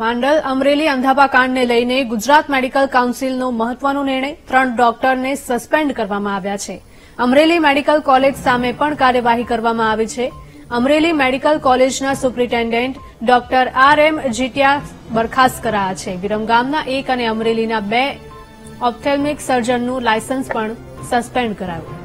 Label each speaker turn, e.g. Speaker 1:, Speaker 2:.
Speaker 1: માંડલ, અમરેલી, અંધાપા કાંડને લઈને ગુજરાત મેડિકલ કાઉન્સિલનો મહત્વનો નિર્ણય ત્રણ ડોક્ટરને સસ્પેન્ડ કરવામાં આવ્યા છે. અમરેલી મેડિકલ કોલેજ સામે પણ કાર્યવાહી કરવામાં આવી છે. અમરેલી મેડિકલ કોલેજના superintendent doctor R M Jitiya બરખાસ્ત કરાયા છે. વિરમગામના એક અને અમરેલીના બે ઓપ્થેલ્મિક સર્જનનું લાયસન્સ પણ સસ્પેન્ડ કરાયું.